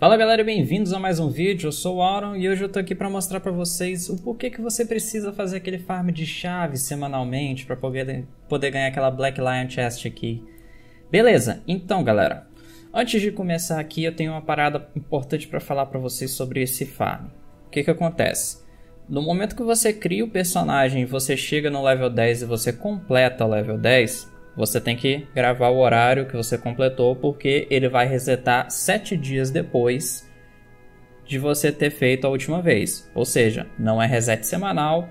Fala galera, bem-vindos a mais um vídeo, eu sou o Auron e hoje eu tô aqui para mostrar para vocês o porquê que você precisa fazer aquele farm de chaves semanalmente para poder, poder ganhar aquela Black Lion Chest aqui. Beleza, então galera, antes de começar aqui eu tenho uma parada importante para falar para vocês sobre esse farm. O que que acontece? No momento que você cria o personagem e você chega no level 10 e você completa o level 10, você tem que gravar o horário que você completou, porque ele vai resetar 7 dias depois de você ter feito a última vez. Ou seja, não é reset semanal,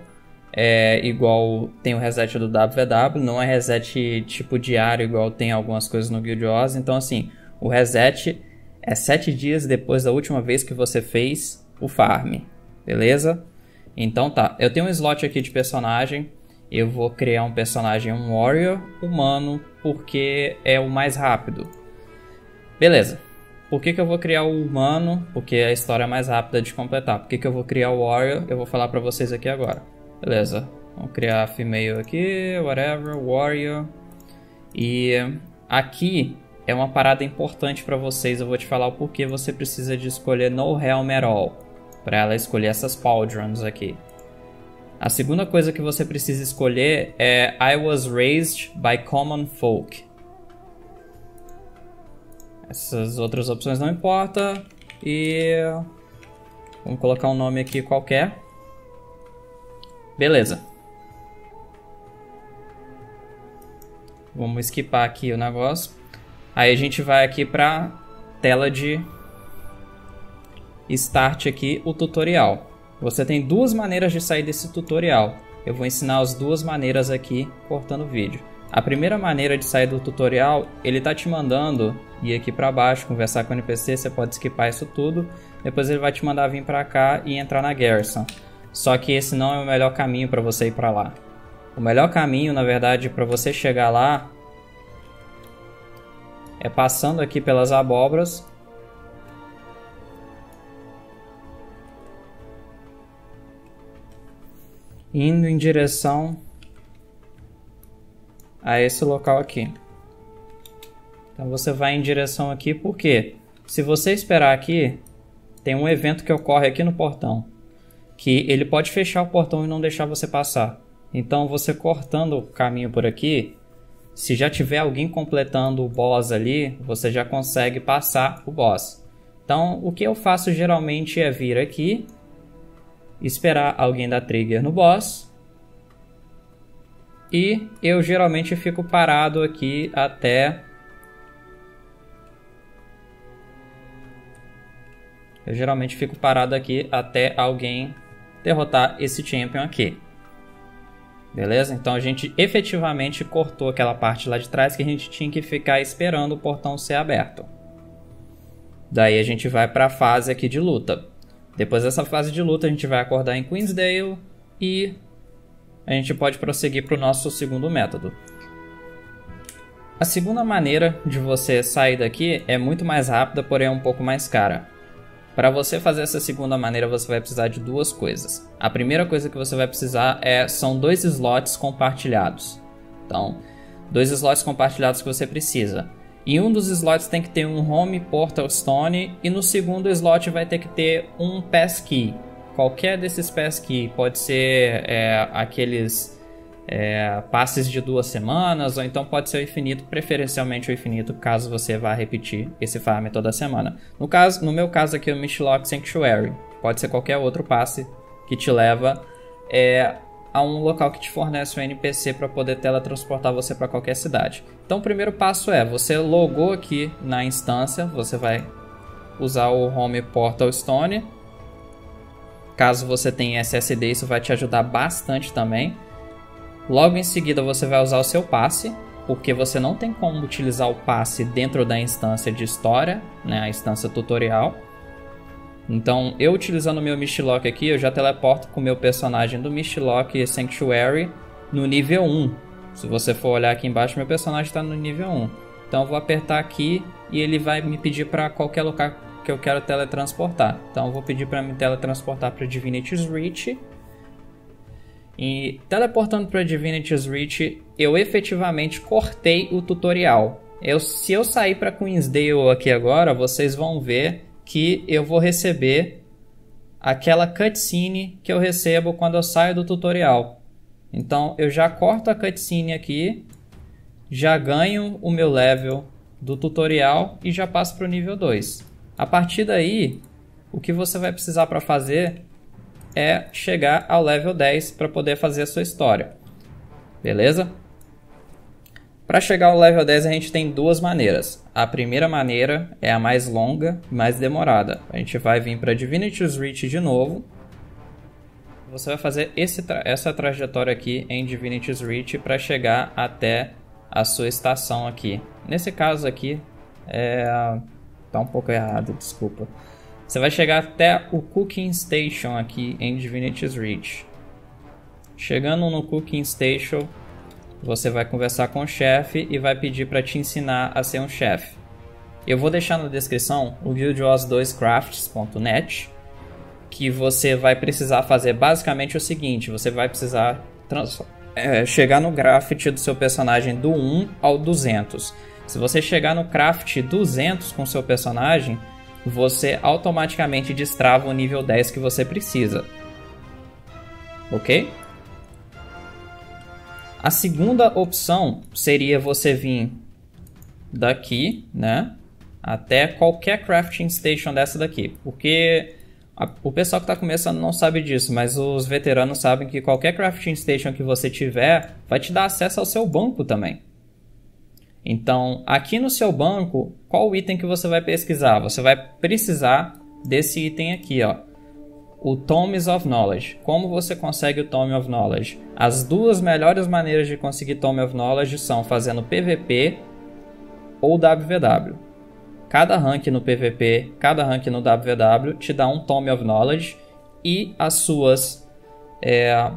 é igual tem o reset do WW, não é reset tipo diário, igual tem algumas coisas no Guild Wars. Então, assim, o reset é 7 dias depois da última vez que você fez o farm, beleza? Então tá, eu tenho um slot aqui de personagem eu vou criar um personagem, um warrior humano, porque é o mais rápido. Beleza. Por que, que eu vou criar o humano? Porque é a história é mais rápida de completar. Por que, que eu vou criar o warrior? Eu vou falar pra vocês aqui agora. Beleza. Vamos criar female aqui, whatever, warrior. E aqui é uma parada importante para vocês. Eu vou te falar o porquê você precisa de escolher no helm at all. Para ela escolher essas pauldrons aqui. A segunda coisa que você precisa escolher é I was raised by common folk. Essas outras opções não importam. E vamos colocar um nome aqui qualquer. Beleza. Vamos skipar aqui o negócio. Aí a gente vai aqui para tela de start aqui o tutorial. Você tem duas maneiras de sair desse tutorial. Eu vou ensinar as duas maneiras aqui cortando o vídeo. A primeira maneira de sair do tutorial, ele tá te mandando ir aqui para baixo, conversar com o NPC, você pode skipar isso tudo. Depois ele vai te mandar vir para cá e entrar na Garrison. Só que esse não é o melhor caminho para você ir para lá. O melhor caminho, na verdade, para você chegar lá é passando aqui pelas abóboras indo em direção a esse local aqui. Então você vai em direção aqui porque se você esperar aqui, tem um evento que ocorre aqui no portão, que ele pode fechar o portão e não deixar você passar. Então você cortando o caminho por aqui, se já tiver alguém completando o boss ali, você já consegue passar o boss. Então o que eu faço geralmente é vir aqui esperar alguém dar trigger no boss. E eu geralmente fico parado aqui até... Eu geralmente fico parado aqui até alguém derrotar esse champion aqui. Beleza? Então a gente efetivamente cortou aquela parte lá de trás que a gente tinha que ficar esperando o portão ser aberto. Daí a gente vai para a fase aqui de luta. Depois dessa fase de luta, a gente vai acordar em Queensdale e a gente pode prosseguir para o nosso segundo método. A segunda maneira de você sair daqui é muito mais rápida, porém é um pouco mais cara. Para você fazer essa segunda maneira, você vai precisar de duas coisas. A primeira coisa que você vai precisar é são dois slots compartilhados. Então, dois slots compartilhados que você precisa. Em um dos slots tem que ter um Home Portal Stone e no segundo slot vai ter que ter um Passkey. Qualquer desses Passkey pode ser é, aqueles é, passes de duas semanas ou então pode ser o infinito, preferencialmente o infinito, caso você vá repetir esse farm toda semana. No, caso, no meu caso aqui, o Mishlock Sanctuary. Pode ser qualquer outro passe que te leva é, a um local que te fornece um NPC para poder teletransportar você para qualquer cidade. Então o primeiro passo é, você logou aqui na instância, você vai usar o Home Portal Stone. Caso você tenha SSD, isso vai te ajudar bastante também. Logo em seguida você vai usar o seu passe, porque você não tem como utilizar o passe dentro da instância de história, né, a instância tutorial. Então, eu utilizando o meu Mistlock aqui, eu já teleporto com o meu personagem do Mistlock Sanctuary no nível 1. Se você for olhar aqui embaixo, meu personagem está no nível 1. Então, eu vou apertar aqui e ele vai me pedir para qualquer local que eu quero teletransportar. Então, eu vou pedir para me teletransportar para Divinity's Reach. E teleportando para Divinity's Reach, eu efetivamente cortei o tutorial. Eu, se eu sair para Queensdale aqui agora, vocês vão ver que eu vou receber aquela cutscene que eu recebo quando eu saio do tutorial. Então eu já corto a cutscene aqui, já ganho o meu level do tutorial e já passo para o nível 2. A partir daí, o que você vai precisar para fazer é chegar ao level 10 para poder fazer a sua história. Beleza? Para chegar ao level 10 a gente tem duas maneiras. A primeira maneira é a mais longa e mais demorada. A gente vai vir para Divinity's Reach de novo. Você vai fazer tra essa trajetória aqui em Divinity's Reach para chegar até a sua estação aqui. Nesse caso aqui, é... tá um pouco errado, desculpa. Você vai chegar até o Cooking Station aqui em Divinity's Reach. Chegando no Cooking Station, você vai conversar com o chefe e vai pedir para te ensinar a ser um chefe. Eu vou deixar na descrição o guildwars2crafts.net que você vai precisar fazer basicamente o seguinte, você vai precisar é, chegar no craft do seu personagem do 1 ao 200. Se você chegar no craft 200 com seu personagem, você automaticamente destrava o nível 10 que você precisa. Ok? A segunda opção seria você vir daqui, né? Até qualquer crafting station dessa daqui. Porque a, o pessoal que está começando não sabe disso, mas os veteranos sabem que qualquer crafting station que você tiver vai te dar acesso ao seu banco também. Então, aqui no seu banco, qual item que você vai pesquisar? Você vai precisar desse item aqui, ó o Tomes of Knowledge. Como você consegue o Tome of Knowledge? As duas melhores maneiras de conseguir Tome of Knowledge são fazendo PVP ou WVW. Cada rank no PVP, cada rank no WVW te dá um Tome of Knowledge e as suas é,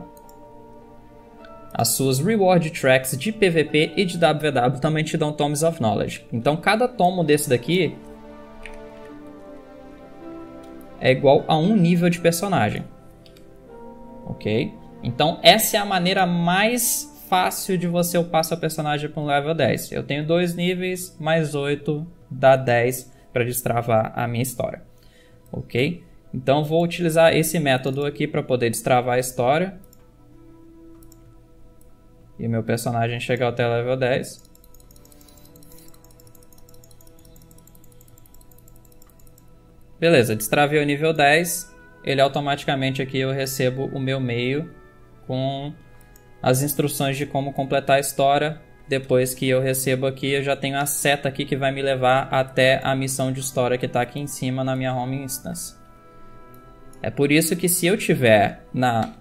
as suas reward tracks de PVP e de WVW também te dão Tomes of Knowledge. Então cada tomo desse daqui é igual a um nível de personagem. Ok? Então essa é a maneira mais fácil de você upar seu personagem para um level 10. Eu tenho dois níveis, mais 8 dá 10 para destravar a minha história. Ok? Então vou utilizar esse método aqui para poder destravar a história. E meu personagem chegar até level 10. Beleza, destravei o nível 10. Ele automaticamente aqui eu recebo o meu meio com as instruções de como completar a história. Depois que eu recebo aqui, eu já tenho a seta aqui que vai me levar até a missão de história que está aqui em cima na minha home instance. É por isso que se eu tiver na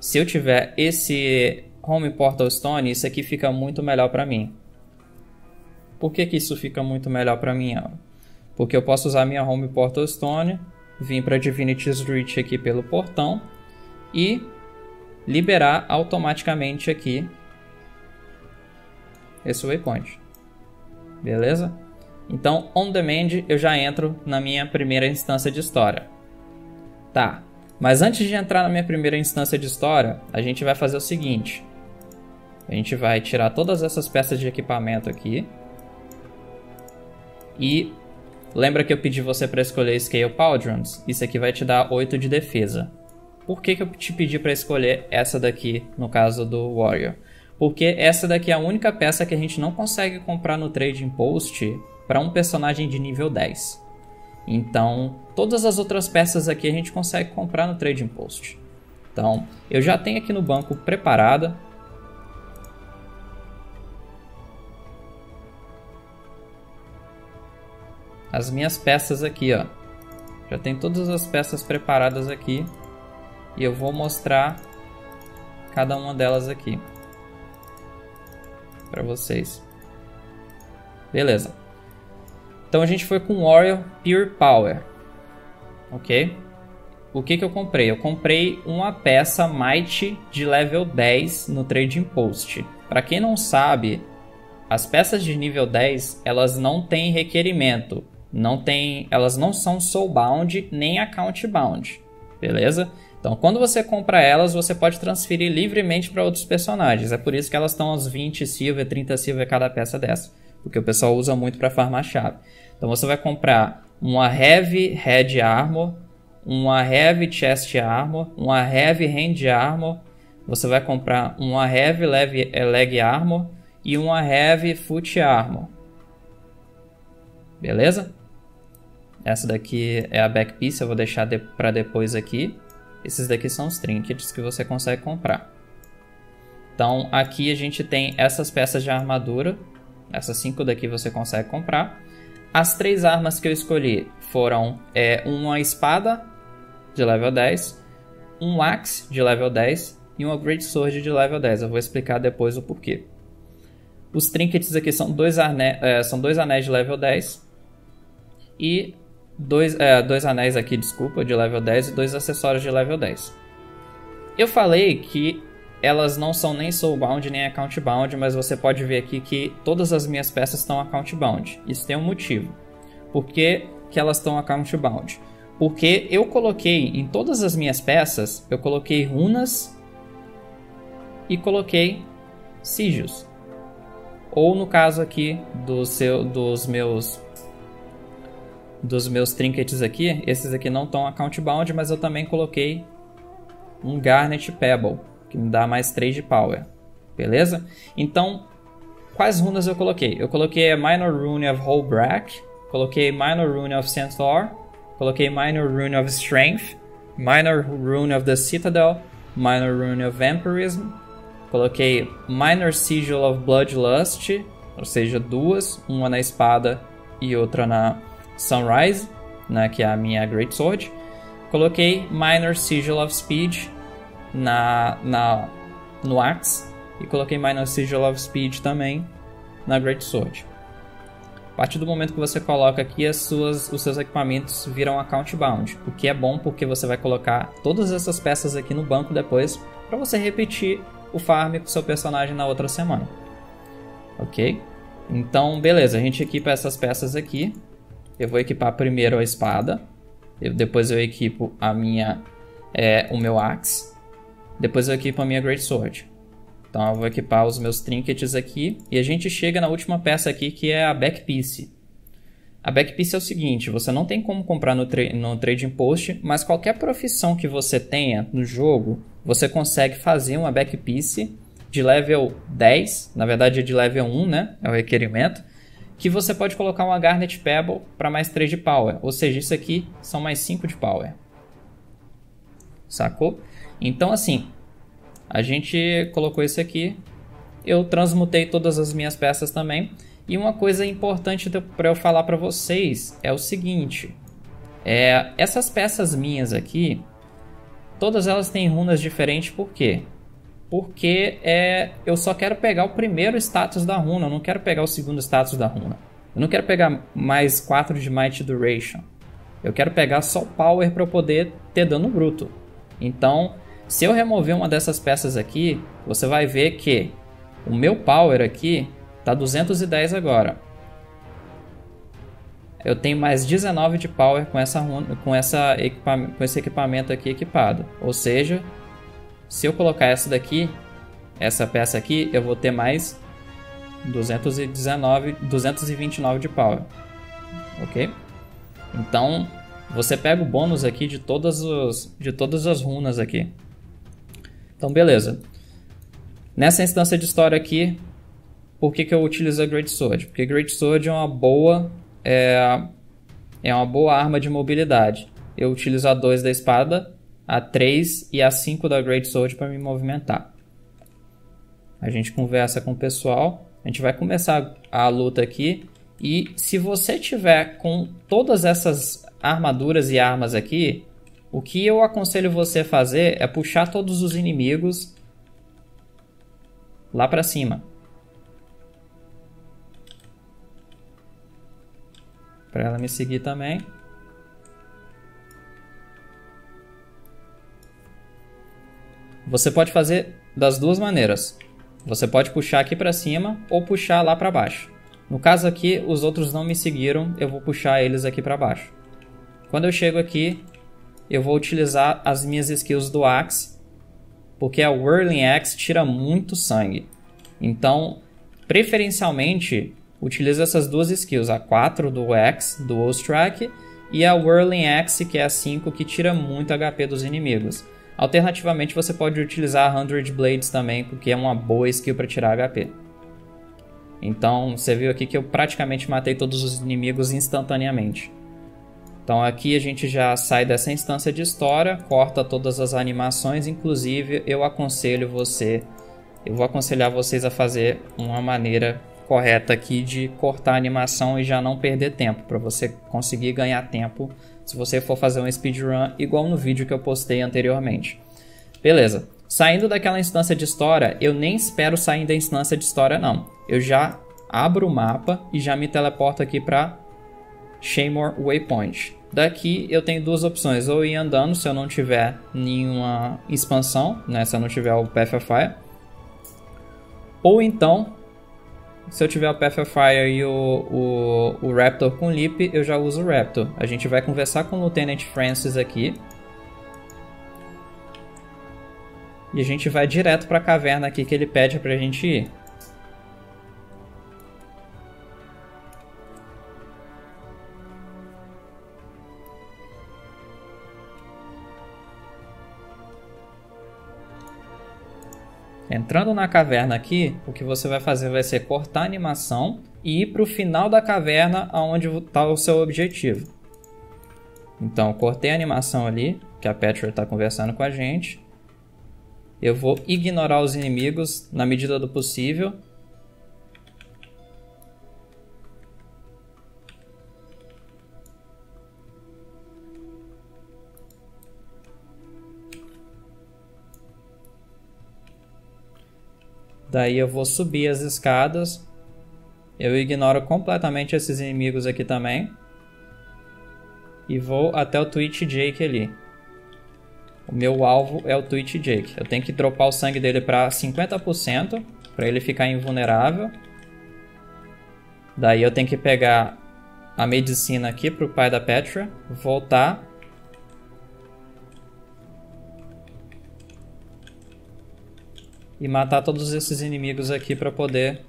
se eu tiver esse Home Portal Stone, isso aqui fica muito melhor para mim. Por que, que isso fica muito melhor para mim? Porque eu posso usar minha Home Portal Stone, vir para Divinity's Reach aqui pelo portão e liberar automaticamente aqui esse waypoint. Beleza? Então, on demand, eu já entro na minha primeira instância de história. Tá, mas antes de entrar na minha primeira instância de história, a gente vai fazer o seguinte. A gente vai tirar todas essas peças de equipamento aqui. E Lembra que eu pedi você para escolher Scale Pauldrons? Isso aqui vai te dar 8 de defesa. Por que, que eu te pedi para escolher essa daqui, no caso do Warrior? Porque essa daqui é a única peça que a gente não consegue comprar no Trading Post para um personagem de nível 10. Então, todas as outras peças aqui a gente consegue comprar no Trading Post. Então, eu já tenho aqui no banco preparada as minhas peças aqui, ó. Já tem todas as peças preparadas aqui. E eu vou mostrar cada uma delas aqui. Para vocês. Beleza. Então a gente foi com Warrior Pure Power. Ok? O que, que eu comprei? Eu comprei uma peça Might de level 10 no Trading Post. Para quem não sabe, as peças de nível 10 elas não têm requerimento não tem, elas não são soulbound nem account bound, beleza? Então, quando você compra elas, você pode transferir livremente para outros personagens. É por isso que elas estão aos 20 silver, 30 silver cada peça dessa, porque o pessoal usa muito para farmar chave. Então, você vai comprar uma Heavy Head Armor, uma Heavy Chest Armor, uma Heavy Hand Armor, você vai comprar uma Heavy Leg Armor e uma Heavy Foot Armor. Beleza? Essa daqui é a back piece, eu vou deixar de, para depois aqui. Esses daqui são os trinkets que você consegue comprar. Então aqui a gente tem essas peças de armadura. Essas cinco daqui você consegue comprar. As três armas que eu escolhi foram é, uma espada de level 10, um axe de level 10 e uma Great Sword de level 10. Eu vou explicar depois o porquê. Os trinkets aqui são dois, é, são dois anéis de level 10 e dois, é, dois anéis aqui, desculpa, de level 10 e dois acessórios de level 10. Eu falei que elas não são nem soulbound nem account bound, mas você pode ver aqui que todas as minhas peças estão account bound. Isso tem um motivo. Por que, que elas estão account bound? Porque eu coloquei em todas as minhas peças, eu coloquei runas e coloquei sigils. Ou no caso aqui do seu, dos meus dos meus trinkets aqui, esses aqui não estão account bound, mas eu também coloquei um Garnet Pebble que me dá mais 3 de power. Beleza? Então, quais runas eu coloquei? Eu coloquei a Minor Rune of Holbrack, coloquei Minor Rune of Centaur, coloquei Minor Rune of Strength, Minor Rune of the Citadel, Minor Rune of Vampirism, coloquei Minor Sigil of Bloodlust, ou seja, duas, uma na espada e outra na Sunrise, né, que é a minha Great Sword. Coloquei Minor Sigil of Speed, na, na no Axe e coloquei Minor Sigil of Speed também na Great Sword. A partir do momento que você coloca aqui, as suas, os seus equipamentos viram account bound, o que é bom porque você vai colocar todas essas peças aqui no banco depois para você repetir o farm com seu personagem na outra semana. Ok? Então, beleza, a gente equipa essas peças aqui. Eu vou equipar primeiro a espada, eu, depois eu equipo a minha, é, o meu axe, depois eu equipo a minha Great Sword. Então eu vou equipar os meus trinkets aqui. E a gente chega na última peça aqui, que é a Back Piece. A Back Piece é o seguinte, você não tem como comprar no, tra no Trading Post, mas qualquer profissão que você tenha no jogo, você consegue fazer uma Back Piece de level 10, na verdade é de level 1, né? É o requerimento. Que você pode colocar uma Garnet Pebble para mais 3 de Power. Ou seja, isso aqui são mais 5 de Power. Sacou? Então, assim, a gente colocou esse aqui. Eu transmutei todas as minhas peças também. E uma coisa importante para eu falar para vocês é o seguinte: é, essas peças minhas aqui, todas elas têm runas diferentes, por quê? Porque é, eu só quero pegar o primeiro status da runa, eu não quero pegar o segundo status da runa. Eu não quero pegar mais 4 de Might Duration. Eu quero pegar só Power para eu poder ter dano bruto. Então, se eu remover uma dessas peças aqui, você vai ver que o meu power aqui está 210 agora. Eu tenho mais 19 de power com, essa, com, essa com esse equipamento aqui equipado. Ou seja, se eu colocar essa daqui, essa peça aqui, eu vou ter mais 219, 229 de power. Ok? Então, você pega o bônus aqui de todas, os, de todas as runas aqui. Então, beleza. Nessa instância de história aqui, por que, que eu utilizo a Great Sword? Porque Great Sword é uma boa é, é uma boa arma de mobilidade. Eu utilizo a 2 da espada, a 3 e a 5 da Great Sword para me movimentar. A gente conversa com o pessoal, a gente vai começar a luta aqui e se você tiver com todas essas armaduras e armas aqui, o que eu aconselho você fazer é puxar todos os inimigos lá para cima. Para ela me seguir também. Você pode fazer das duas maneiras. Você pode puxar aqui para cima ou puxar lá para baixo. No caso aqui, os outros não me seguiram, eu vou puxar eles aqui para baixo. Quando eu chego aqui, eu vou utilizar as minhas skills do Axe, porque a Whirling Axe tira muito sangue. Então, preferencialmente, utilizo essas duas skills, a 4 do Axe, do Ostrack, e a Whirling Axe, que é a 5, que tira muito HP dos inimigos. Alternativamente, você pode utilizar a 100 Blades também, porque é uma boa skill para tirar HP. Então, você viu aqui que eu praticamente matei todos os inimigos instantaneamente. Então aqui a gente já sai dessa instância de história, corta todas as animações, inclusive eu aconselho você, eu vou aconselhar vocês a fazer uma maneira correta aqui de cortar a animação e já não perder tempo, para você conseguir ganhar tempo se você for fazer um speedrun igual no vídeo que eu postei anteriormente. Beleza, saindo daquela instância de história, eu nem espero sair da instância de história não, eu já abro o mapa e já me teleporto aqui para Shaymore Waypoint. Daqui eu tenho duas opções, ou ir andando se eu não tiver nenhuma expansão, né, se eu não tiver o Path of Fire, ou então, se eu tiver o Path of Fire e o, o, o Raptor com Leap, eu já uso o Raptor. A gente vai conversar com o Lieutenant Francis aqui. E a gente vai direto para a caverna aqui que ele pede para a gente ir. Entrando na caverna aqui, o que você vai fazer vai ser cortar a animação e ir para o final da caverna onde está o seu objetivo. Então, cortei a animação ali, que a Petra está conversando com a gente. Eu vou ignorar os inimigos na medida do possível Daí eu vou subir as escadas. Eu ignoro completamente esses inimigos aqui também. E vou até o Twitch Jake ali. O meu alvo é o Twitch Jake. Eu tenho que dropar o sangue dele para 50% para ele ficar invulnerável. Daí eu tenho que pegar a medicina aqui pro pai da Petra, voltar e matar todos esses inimigos aqui para poder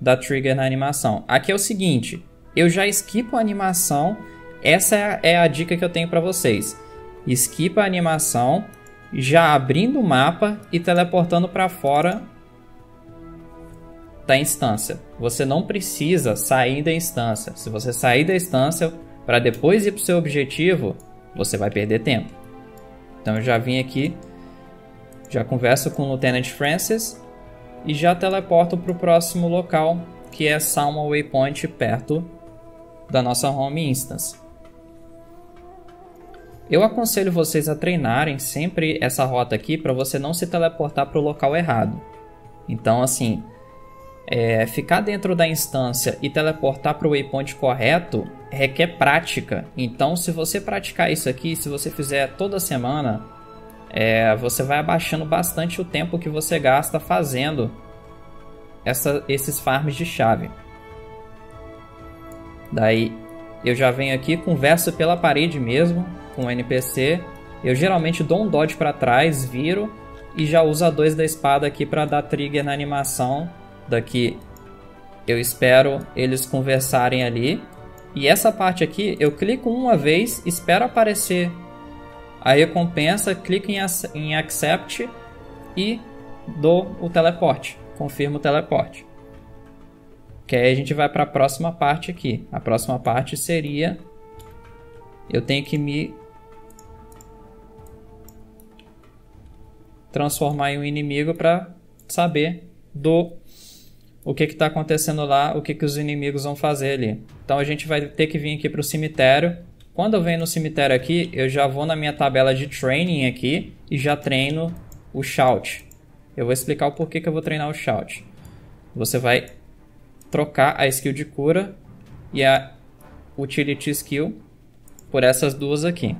dar trigger na animação. Aqui é o seguinte, eu já esquipo a animação, essa é a dica que eu tenho para vocês. Esquipa a animação, já abrindo o mapa e teleportando para fora da instância. Você não precisa sair da instância. Se você sair da instância para depois ir para o seu objetivo, você vai perder tempo. Então eu já vim aqui já converso com o Lieutenant Francis e já teleporto para o próximo local, que é Salma Waypoint, perto da nossa home instance. Eu aconselho vocês a treinarem sempre essa rota aqui para você não se teleportar para o local errado. Então, assim, é, ficar dentro da instância e teleportar para o waypoint correto requer prática. Então, se você praticar isso aqui, se você fizer toda semana, é, você vai abaixando bastante o tempo que você gasta fazendo essa, esses farms de chave. Daí eu já venho aqui, converso pela parede mesmo com o NPC. Eu geralmente dou um dodge para trás, viro e já uso a 2 da espada aqui para dar trigger na animação. Daqui eu espero eles conversarem ali. E essa parte aqui eu clico uma vez, espero aparecer a recompensa, clico em Accept e dou o teleporte. Confirmo o teleporte. Que aí a gente vai para a próxima parte aqui. A próxima parte seria... Eu tenho que me transformar em um inimigo para saber do o que está acontecendo lá, o que, que os inimigos vão fazer ali. Então a gente vai ter que vir aqui para o cemitério quando eu venho no cemitério aqui, eu já vou na minha tabela de training aqui e já treino o shout. Eu vou explicar o porquê que eu vou treinar o shout. Você vai trocar a skill de cura e a utility skill por essas duas aqui.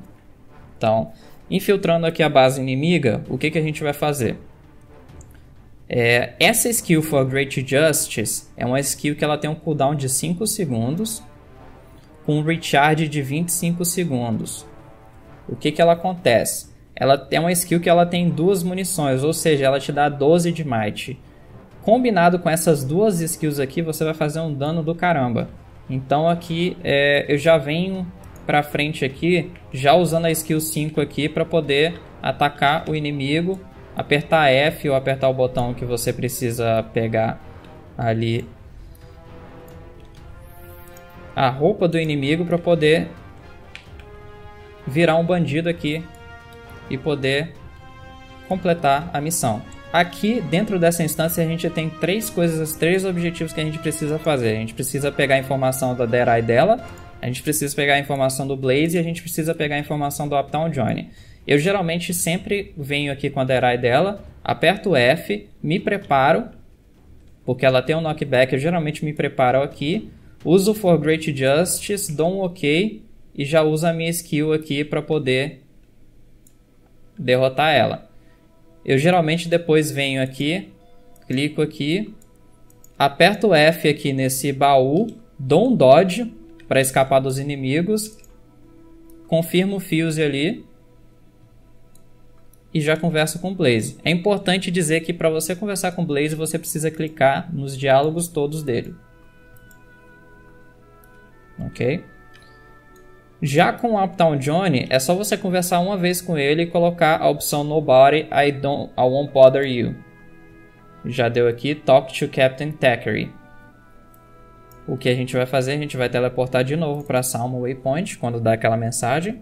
Então, infiltrando aqui a base inimiga, o que, que a gente vai fazer? É, essa skill for Great Justice é uma skill que ela tem um cooldown de 5 segundos com um recharge de 25 segundos. O que, que ela acontece? Ela tem uma skill que ela tem duas munições, ou seja, ela te dá 12 de might. Combinado com essas duas skills aqui, você vai fazer um dano do caramba. Então aqui é, eu já venho pra frente aqui, já usando a skill 5 aqui para poder atacar o inimigo, apertar F ou apertar o botão que você precisa pegar ali a roupa do inimigo para poder virar um bandido aqui e poder completar a missão. Aqui, dentro dessa instância, a gente tem três coisas, três objetivos que a gente precisa fazer. A gente precisa pegar a informação da Eye dela, a gente precisa pegar a informação do Blaze e a gente precisa pegar a informação do Uptown Johnny. Eu geralmente sempre venho aqui com a Eye dela, aperto F, me preparo, porque ela tem um knockback, eu geralmente me preparo aqui, uso For Great Justice, dou um OK e já uso a minha skill aqui para poder derrotar ela. Eu geralmente depois venho aqui, clico aqui, aperto F aqui nesse baú, dou um dodge para escapar dos inimigos, confirmo o fuse ali e já converso com o Blaze. É importante dizer que para você conversar com o Blaze você precisa clicar nos diálogos todos dele. Ok? Já com o Uptown Johnny, é só você conversar uma vez com ele e colocar a opção Nobody, I, don't, I won't bother you. Já deu aqui Talk to Captain Thackeray. O que a gente vai fazer? A gente vai teleportar de novo para Salmo Waypoint quando dá aquela mensagem.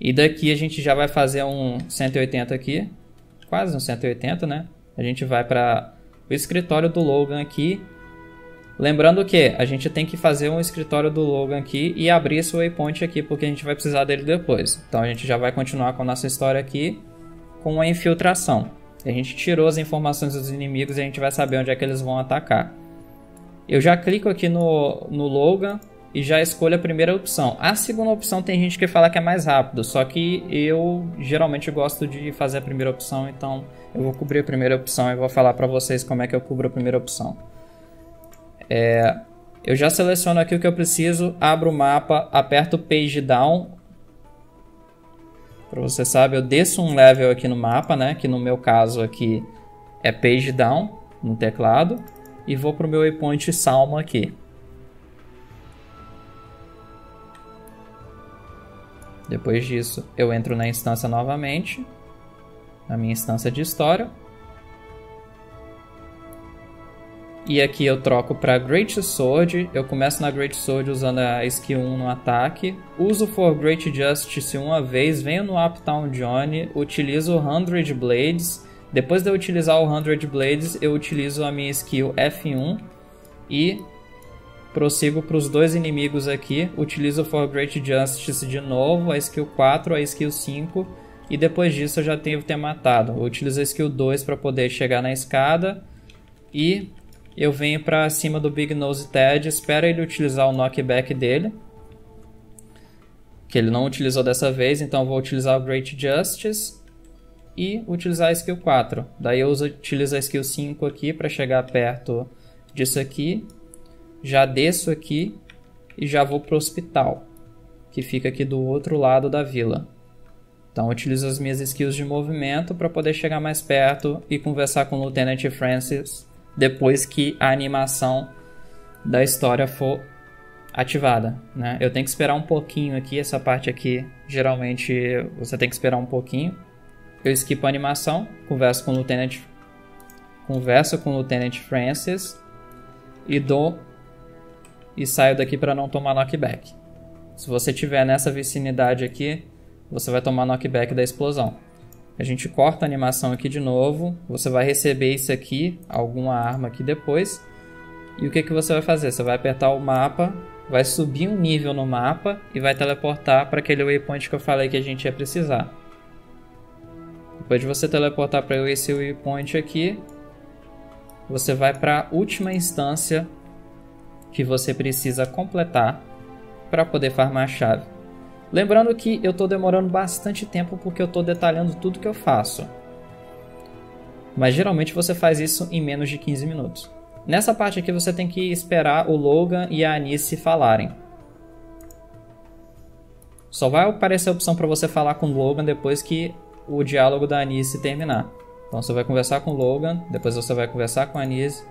E daqui a gente já vai fazer um 180 aqui, quase um 180, né? A gente vai para o escritório do Logan aqui Lembrando que a gente tem que fazer um escritório do Logan aqui e abrir esse waypoint aqui, porque a gente vai precisar dele depois. Então a gente já vai continuar com a nossa história aqui com a infiltração. A gente tirou as informações dos inimigos e a gente vai saber onde é que eles vão atacar. Eu já clico aqui no, no Logan e já escolho a primeira opção. A segunda opção tem gente que fala que é mais rápido, só que eu geralmente gosto de fazer a primeira opção, então eu vou cobrir a primeira opção e vou falar para vocês como é que eu cubro a primeira opção. É, eu já seleciono aqui o que eu preciso, abro o mapa, aperto Page Down. Para você saber, eu desço um level aqui no mapa, né? Que no meu caso aqui é Page Down no teclado. E vou para o meu waypoint Salmo aqui. Depois disso, eu entro na instância novamente, na minha instância de história. E aqui eu troco para Great Sword. Eu começo na Great Sword usando a skill 1 no ataque. Uso For Great Justice uma vez. Venho no Uptown Johnny. Utilizo 100 Blades. Depois de eu utilizar o 100 Blades, eu utilizo a minha skill F1. E prossigo para os dois inimigos aqui. Utilizo For Great Justice de novo. A skill 4, a skill 5. E depois disso eu já tenho que ter matado. Eu utilizo a skill 2 para poder chegar na escada. E eu venho para cima do Big Nose Ted, espero ele utilizar o knockback dele. Que ele não utilizou dessa vez, então vou utilizar o Great Justice e utilizar a skill 4. Daí eu uso, utilizo a skill 5 aqui para chegar perto disso aqui. Já desço aqui e já vou pro hospital, que fica aqui do outro lado da vila. Então utilizo as minhas skills de movimento para poder chegar mais perto e conversar com o Lieutenant Francis depois que a animação da história for ativada, né? Eu tenho que esperar um pouquinho aqui, essa parte aqui, geralmente você tem que esperar um pouquinho. Eu esquipo a animação, converso com o Lieutenant converso com o Lieutenant Francis e dou e saio daqui para não tomar knockback. Se você tiver nessa vicinidade aqui, você vai tomar knockback da explosão. A gente corta a animação aqui de novo. Você vai receber isso aqui, alguma arma aqui depois. E o que, que você vai fazer? Você vai apertar o mapa, vai subir um nível no mapa e vai teleportar para aquele waypoint que eu falei que a gente ia precisar. Depois de você teleportar para esse waypoint aqui, você vai para a última instância que você precisa completar para poder farmar a chave. Lembrando que eu estou demorando bastante tempo porque eu estou detalhando tudo que eu faço. Mas geralmente você faz isso em menos de 15 minutos. Nessa parte aqui você tem que esperar o Logan e a Anice falarem. Só vai aparecer a opção para você falar com o Logan depois que o diálogo da Anice terminar. Então você vai conversar com o Logan, depois você vai conversar com a Anice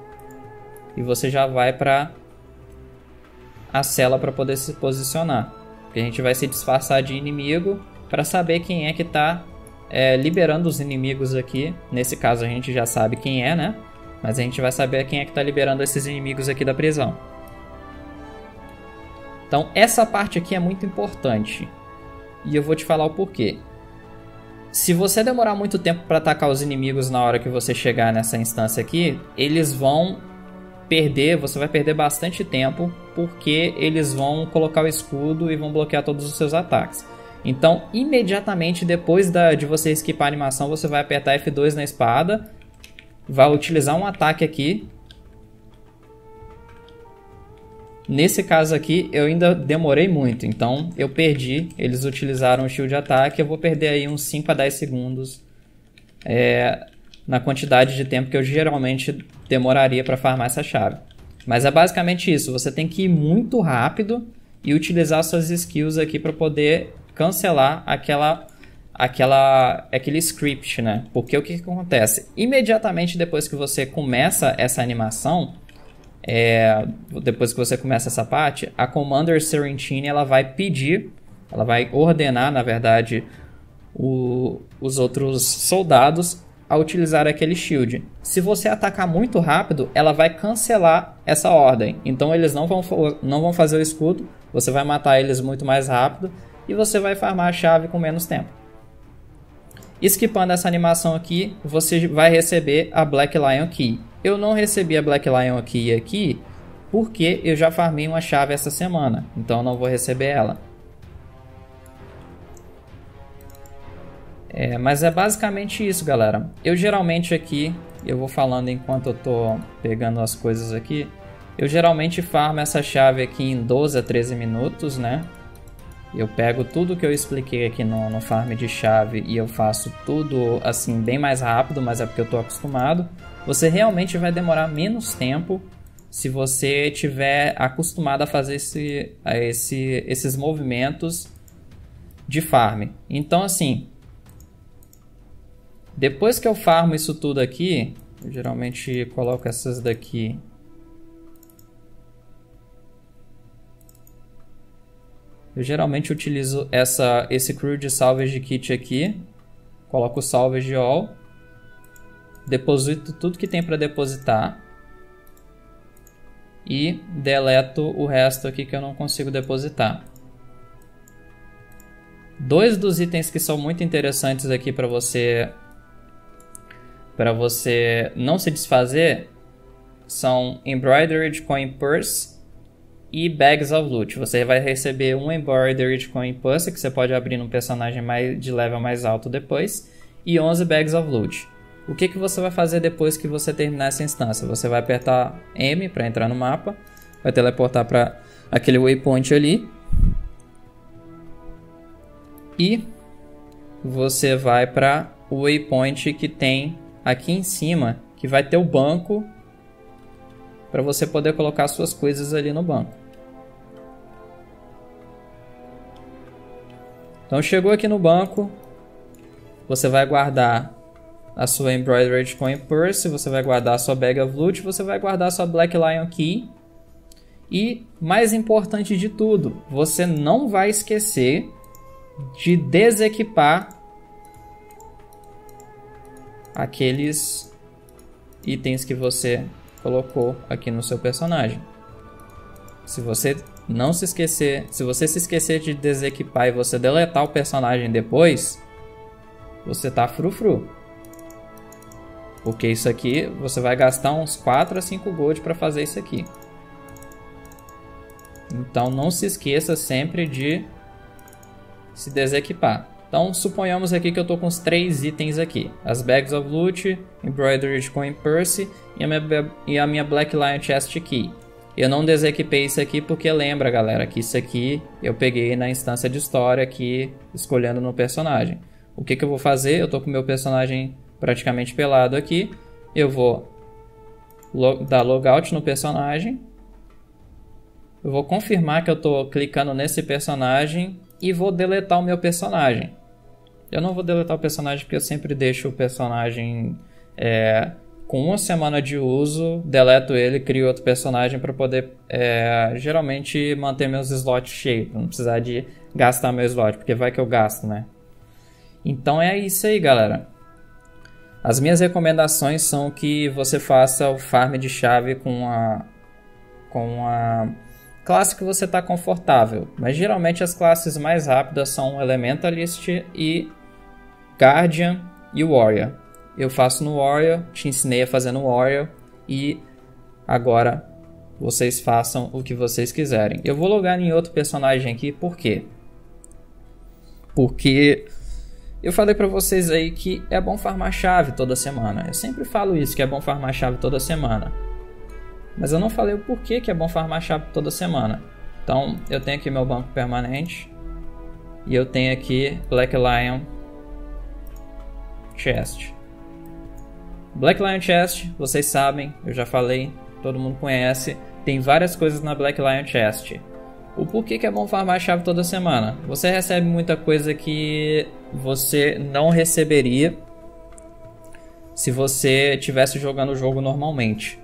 e você já vai para a cela para poder se posicionar. Porque a gente vai se disfarçar de inimigo para saber quem é que está é, liberando os inimigos aqui. Nesse caso a gente já sabe quem é, né? Mas a gente vai saber quem é que está liberando esses inimigos aqui da prisão. Então essa parte aqui é muito importante. E eu vou te falar o porquê. Se você demorar muito tempo para atacar os inimigos na hora que você chegar nessa instância aqui, eles vão perder, você vai perder bastante tempo, porque eles vão colocar o escudo e vão bloquear todos os seus ataques. Então, imediatamente depois da, de você esquipar a animação, você vai apertar F2 na espada, vai utilizar um ataque aqui Nesse caso aqui, eu ainda demorei muito, então eu perdi. Eles utilizaram o shield de ataque, eu vou perder aí uns 5 a 10 segundos é, na quantidade de tempo que eu geralmente demoraria para farmar essa chave. Mas é basicamente isso, você tem que ir muito rápido e utilizar suas skills aqui para poder cancelar aquela aquela aquele script, né? Porque o que, que acontece? Imediatamente depois que você começa essa animação, é, depois que você começa essa parte, a Commander Serentine ela vai pedir, ela vai ordenar, na verdade, o, os outros soldados a utilizar aquele shield. Se você atacar muito rápido, ela vai cancelar essa ordem. Então eles não vão, não vão fazer o escudo, você vai matar eles muito mais rápido e você vai farmar a chave com menos tempo. Esquipando essa animação aqui, você vai receber a Black Lion Key. Eu não recebi a Black Lion e aqui porque eu já farmei uma chave essa semana, então não vou receber ela. É, mas é basicamente isso, galera. Eu geralmente aqui, eu vou falando enquanto eu tô pegando as coisas aqui, eu geralmente farmo essa chave aqui em 12 a 13 minutos, né? Eu pego tudo que eu expliquei aqui no, no farm de chave e eu faço tudo assim bem mais rápido, mas é porque eu tô acostumado você realmente vai demorar menos tempo se você tiver acostumado a fazer esse, a esse, esses movimentos de farm. Então, assim, depois que eu farmo isso tudo aqui, eu geralmente coloco essas daqui Eu geralmente utilizo essa, esse crew de salvage kit aqui. Coloco o salvage all deposito tudo que tem para depositar e deleto o resto aqui que eu não consigo depositar. Dois dos itens que são muito interessantes aqui para você para você não se desfazer são Embroidered Coin Purse e Bags of Loot. Você vai receber um Embroidered Coin Purse que você pode abrir num personagem mais, de level mais alto depois e 11 Bags of Loot. O que, que você vai fazer depois que você terminar essa instância? Você vai apertar M para entrar no mapa, vai teleportar para aquele waypoint ali e você vai para o waypoint que tem aqui em cima, que vai ter o banco para você poder colocar suas coisas ali no banco. Então chegou aqui no banco, você vai guardar a sua Embroidered Coin Purse, você vai guardar a sua Bag of Loot, você vai guardar a sua Black Lion Key. E, mais importante de tudo, você não vai esquecer de desequipar aqueles itens que você colocou aqui no seu personagem. Se você não se esquecer, se você se esquecer de desequipar e você deletar o personagem depois, você tá frufru. Porque isso aqui, você vai gastar uns 4 a 5 gold para fazer isso aqui. Então não se esqueça sempre de se desequipar. Então suponhamos aqui que eu estou com os três itens aqui. As Bags of Loot, Embroidered Coin Purse e a minha, e a minha Black Lion Chest Key. Eu não desequipei isso aqui porque lembra galera que isso aqui eu peguei na instância de história aqui escolhendo no personagem. O que, que eu vou fazer? Eu estou com o meu personagem praticamente pelado aqui. Eu vou dar logout no personagem. Eu vou confirmar que eu estou clicando nesse personagem e vou deletar o meu personagem. Eu não vou deletar o personagem porque eu sempre deixo o personagem é, com uma semana de uso, deleto ele, crio outro personagem para poder é, geralmente manter meus slots cheios, não precisar de gastar meu slot, porque vai que eu gasto, né? Então é isso aí, galera. As minhas recomendações são que você faça o farm de chave com a com a classe que você está confortável, mas geralmente as classes mais rápidas são Elementalist e Guardian e Warrior. Eu faço no Warrior, te ensinei a fazer no Warrior e agora vocês façam o que vocês quiserem. Eu vou logar em outro personagem aqui, por quê? Porque eu falei para vocês aí que é bom farmar chave toda semana. Eu sempre falo isso, que é bom farmar chave toda semana. Mas eu não falei o porquê que é bom farmar chave toda semana. Então, eu tenho aqui meu banco permanente. E eu tenho aqui Black Lion Chest. Black Lion Chest, vocês sabem, eu já falei, todo mundo conhece. Tem várias coisas na Black Lion Chest. O porquê que é bom farmar chave toda semana? Você recebe muita coisa que você não receberia se você estivesse jogando o jogo normalmente.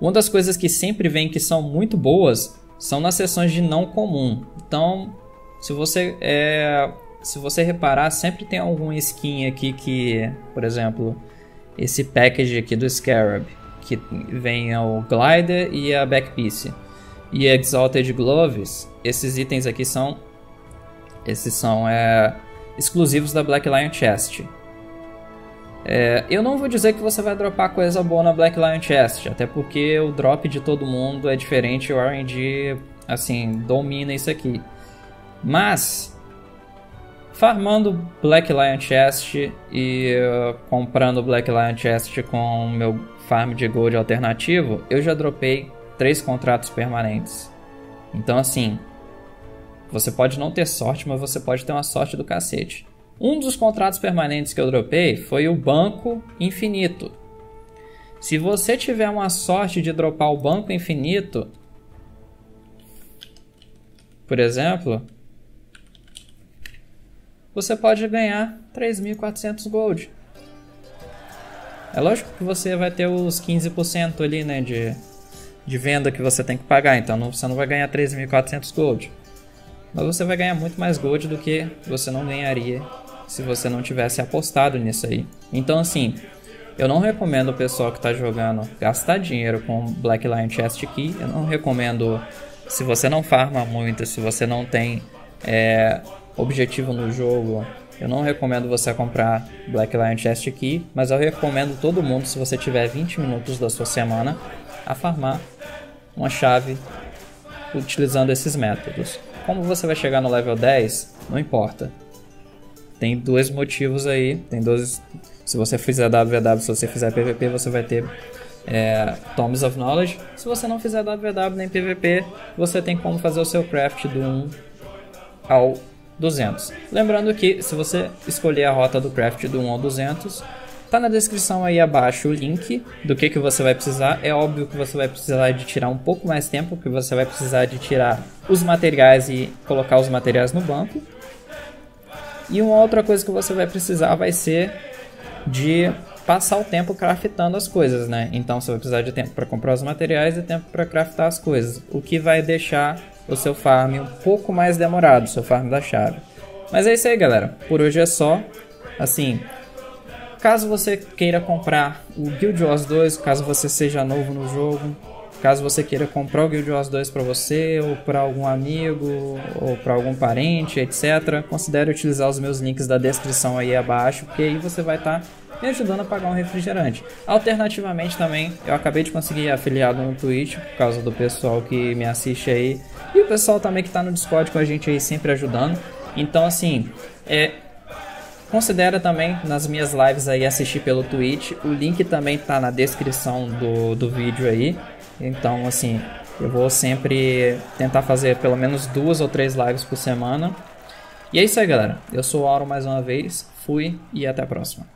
Uma das coisas que sempre vem que são muito boas são nas sessões de não comum. Então, se você é, se você reparar, sempre tem algum skin aqui que, por exemplo, esse package aqui do Scarab, que vem o Glider e a Backpiece e Exalted Gloves, esses itens aqui são esses são é, exclusivos da Black Lion Chest. É, eu não vou dizer que você vai dropar coisa boa na Black Lion Chest, até porque o drop de todo mundo é diferente, o RNG assim, domina isso aqui. Mas farmando Black Lion Chest e uh, comprando Black Lion Chest com meu farm de gold alternativo, eu já dropei três contratos permanentes. Então, assim, você pode não ter sorte, mas você pode ter uma sorte do cacete. Um dos contratos permanentes que eu dropei foi o Banco Infinito. Se você tiver uma sorte de dropar o Banco Infinito, por exemplo, você pode ganhar 3.400 gold. É lógico que você vai ter os 15% ali, né, de de venda que você tem que pagar, então não, você não vai ganhar 3.400 gold. Mas você vai ganhar muito mais gold do que você não ganharia se você não tivesse apostado nisso aí. Então assim, eu não recomendo o pessoal que está jogando gastar dinheiro com Black Lion Chest Key. Eu não recomendo se você não farma muito, se você não tem é, objetivo no jogo. Eu não recomendo você comprar Black Lion Chest Key, mas eu recomendo todo mundo, se você tiver 20 minutos da sua semana, a farmar uma chave utilizando esses métodos. Como você vai chegar no level 10, não importa. Tem dois motivos aí, tem dois... Se você fizer WW, se você fizer PVP, você vai ter é, Tomes of Knowledge. Se você não fizer WW nem PVP, você tem como fazer o seu craft do 1 ao 200. Lembrando que se você escolher a rota do craft do 1 ao 200, Tá na descrição aí abaixo o link do que, que você vai precisar. É óbvio que você vai precisar de tirar um pouco mais tempo, porque você vai precisar de tirar os materiais e colocar os materiais no banco. E uma outra coisa que você vai precisar vai ser de passar o tempo craftando as coisas, né? Então você vai precisar de tempo para comprar os materiais e tempo para craftar as coisas, o que vai deixar o seu farm um pouco mais demorado, o seu farm da chave. Mas é isso aí, galera. Por hoje é só. Assim, Caso você queira comprar o Guild Wars 2, caso você seja novo no jogo, caso você queira comprar o Guild Wars 2 para você, ou para algum amigo, ou para algum parente, etc., considere utilizar os meus links da descrição aí abaixo, porque aí você vai estar tá me ajudando a pagar um refrigerante. Alternativamente também, eu acabei de conseguir afiliado no Twitch, por causa do pessoal que me assiste aí, e o pessoal também que está no Discord com a gente aí sempre ajudando. Então, assim, é, Considera também nas minhas lives aí assistir pelo Twitch. O link também tá na descrição do, do vídeo aí. Então, assim, eu vou sempre tentar fazer pelo menos duas ou três lives por semana. E é isso aí, galera. Eu sou o Auro mais uma vez. Fui e até a próxima.